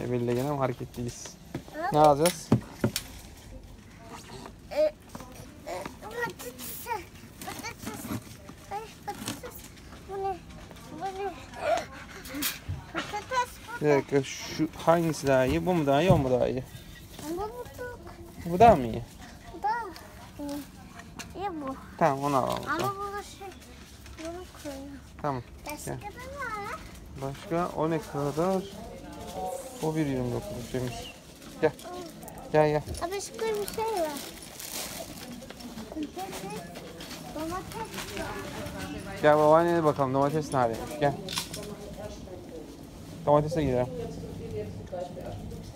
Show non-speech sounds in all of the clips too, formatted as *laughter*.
Emir'le gene marketteyiz. Ne alacağız? Bir dakika şu hangisi daha iyi? Bu mu daha iyi o mu daha iyi? Bu. Bu daha mı iyi? Bu da. iyi. İyi bu. Tamam onu alalım. Ama Tamam. bunu şey. Bunu koyuyor. tamam. Başka da var. Başka o ne kadar? O 1.29 Emir. Gel. Gel gel. Ha, Başka bir şey var. Domates. var. Gel babaannene bakalım domates neredeymiş. Gel. Domatese gidelim.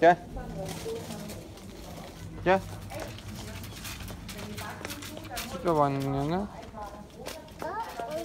Gel. Gel. Git babaannenin yanına. Aa, ay.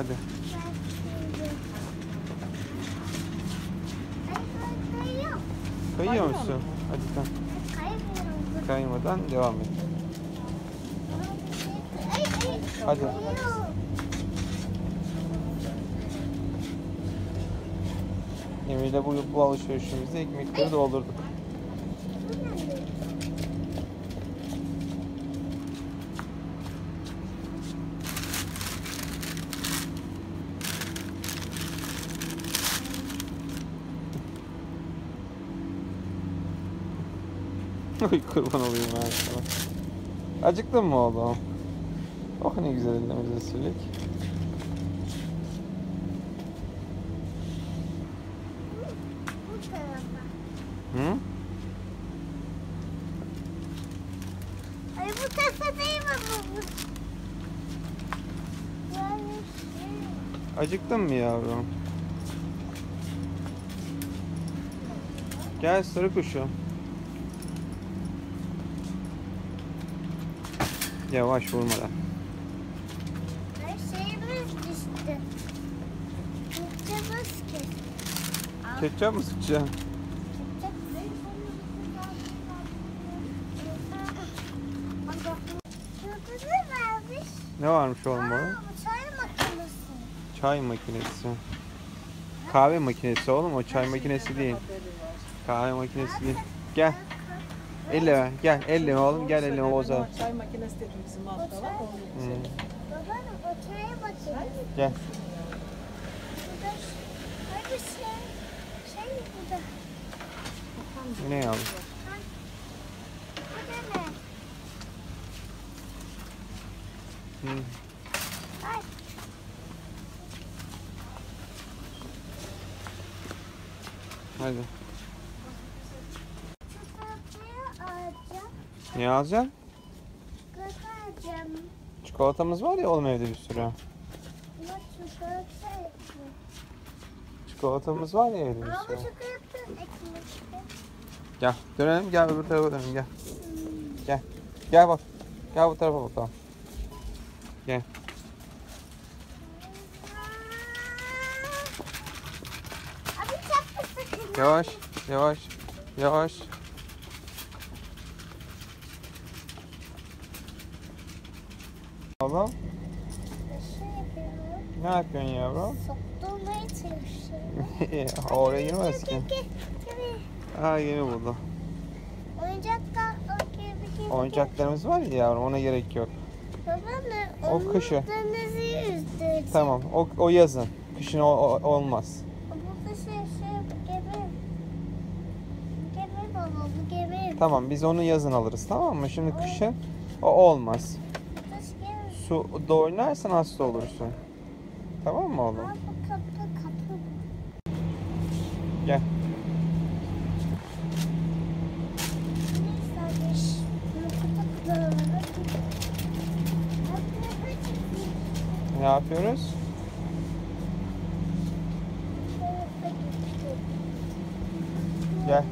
Hadi. Kayıyor musun? Hadi tamam. Kaymadan devam et. Hadi. Emir'le bu, bu alışverişimizde ekmekleri doldurduk. Ay kurban olayım ben sana. Acıktın mı oğlum? Oh ne güzel ellerimize sürük. Hı? Ay bu tarafa değil mi bu? Şey. Acıktın mı yavrum? Gel sarı kuşu. Yavaş vurmadan. Her şeyimiz düştü. Tutacağız ki. Ketçap mı sıkacaksın? Ne varmış? Oğlum bu çay makinesi. Çay makinesi. Kahve makinesi oğlum o çay makinesi değil. Kahve makinesi değil. Gel. Elle gel elle oğlum gel elle Oğuz'a. Çay makinesi dedi bizim altta var. Hmm. O. Gel. Şey. Şey. Ne yavrum? Ay. Hadi. Ne alacaksın? Alacağım. Çikolatamız var ya oğlum evde bir sürü. Çikolatamız var ya evde bir sürü. Gel dönelim gel öbür tarafa dönelim gel. Gel. Gel bak. Gel bu tarafa bakalım. Gel. Yavaş. Yavaş. Yavaş. Şey yapıyorum. ne yapıyorsun yavrum? Sokturmaya *laughs* çalışıyorum. Oraya girmez ki. Ha yeni buldu. Oyuncaklar gibi. Oyuncaklarımız var ya yavrum ona gerek yok. Baba? O kışı. Tamam o, o yazın. Kışın o, o- olmaz. Şey şey. Tamam biz onu yazın alırız tamam mı? Şimdi kışın o olmaz. Suda oynarsan hasta olursun. Tamam mı oğlum? Gel. Ne yapıyoruz? Gel.